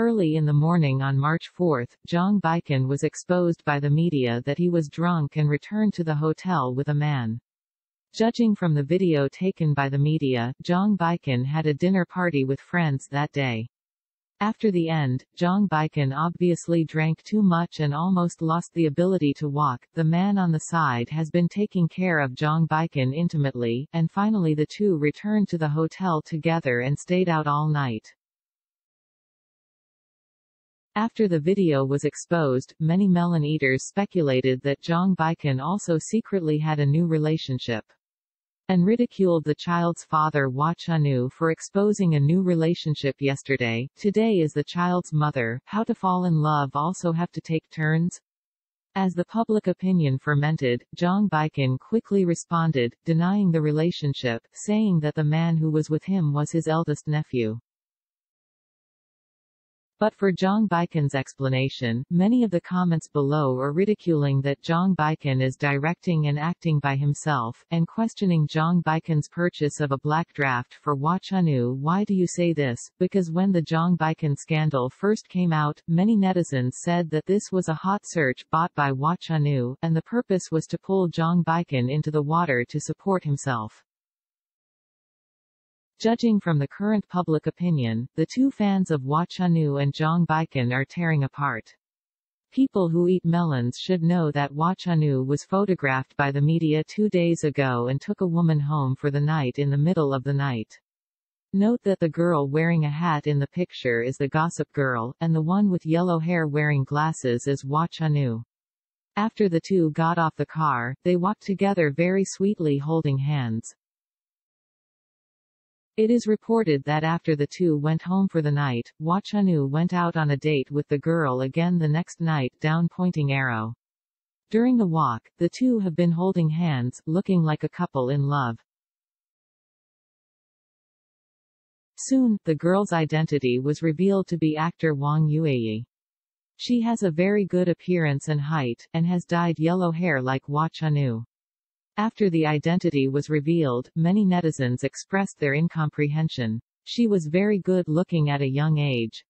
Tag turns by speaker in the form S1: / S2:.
S1: Early in the morning on March 4, Zhang Bichen was exposed by the media that he was drunk and returned to the hotel with a man. Judging from the video taken by the media, Zhang Bichen had a dinner party with friends that day. After the end, Zhang Bichen obviously drank too much and almost lost the ability to walk. The man on the side has been taking care of Zhang Bichen intimately, and finally the two returned to the hotel together and stayed out all night. After the video was exposed, many melon eaters speculated that Zhang Bichen also secretly had a new relationship and ridiculed the child's father Hua Chenyu for exposing a new relationship yesterday. Today is the child's mother. How to fall in love also have to take turns? As the public opinion fermented, Zhang Bichen quickly responded, denying the relationship, saying that the man who was with him was his eldest nephew. But for Zhang Bichen's explanation, many of the comments below are ridiculing that Zhang Bichen is directing and acting by himself, and questioning Zhang Bichen's purchase of a black draft for Hua Chenyu. Why do you say this? Because when the Zhang Bichen scandal first came out, many netizens said that this was a hot search bought by Hua Chenyu, and the purpose was to pull Zhang Bichen into the water to support himself. Judging from the current public opinion, the two fans of Hua Chenyu and Zhang Bichen are tearing apart. People who eat melons should know that Hua Chenyu was photographed by the media two days ago and took a woman home for the night in the middle of the night. Note that the girl wearing a hat in the picture is the gossip girl, and the one with yellow hair wearing glasses is Hua Chenyu. After the two got off the car, they walked together very sweetly holding hands. It is reported that after the two went home for the night, Hua Chenyu went out on a date with the girl again the next night down Pointing Arrow. During the walk, the two have been holding hands, looking like a couple in love. Soon, the girl's identity was revealed to be actor Wang Yueyi. She has a very good appearance and height, and has dyed yellow hair like Hua Chenyu. After the identity was revealed, many netizens expressed their incomprehension. She was very good looking at a young age.